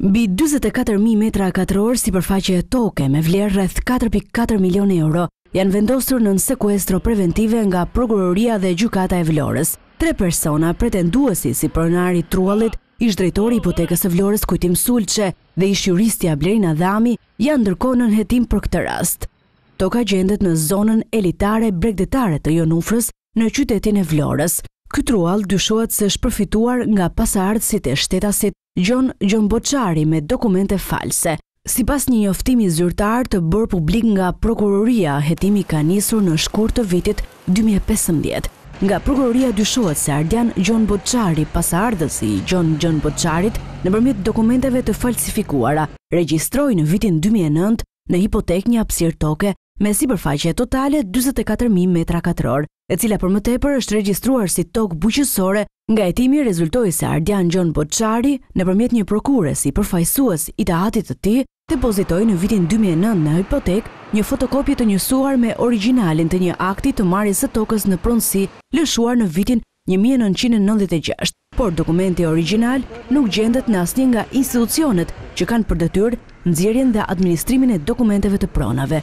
Mbi dyzet e katër mijë metra katrorë sipërfaqe toke me vlerë rreth katër pikë katër milionë euro janë vendosur nën sekuestro preventive nga Prokuroria dhe Gjykata e Vlorës. Tre persona, pretenduesi si pronar i truallit, ish-drejtori i Hipotekës së Vlorës Kujtim Sulçe dhe ish-juristja Blerina Dhami, janë ndërkohë nën hetim për këtë rast. Toka gjendet në zonën elitare bregdetare të Jonufrës, në qytetin e Vlorës. Ky truall dyshohet se është përfituar nga pasardhësit e shtetasit Gjon Gjonboçari me dokumente false. Sipas një njoftimi zyrtar të bërë publik nga prokuroria, hetimi ka nisur në shkurt të vitit dy mijë e pesëmbëdhjetë. Nga prokuroria dyshohet se Ardian Gjonboçari, pasardhës i Gjon Gjonboçarit, nëpërmjet dokumenteve të falsifikuara, regjistroi në vitin dy mijë e nëntë në hipotekë një hapësirë toke me sipërfaqe totale dyzet e katër mijë metra katrorë, e cila për më tepër është regjistruar si tokë bujqësore Nga hetimi rezultoi se Ardian Gjonboçari, nëpërmjet një prokure si përfaqësues i të atit të tij, depozitoi në vitin dy mijë e nëntë në hipotekë një fotokopje të njësuar me origjinalin të një akti të marrjes së tokës në pronësi lëshuar në vitin një mijë e nëntëqind e nëntëdhjetë e gjashtë, por dokumenti origjinal nuk gjendet në asnjë nga institucionet që kanë për detyrë nxjerrjen dhe administrimin e dokumenteve të pronave.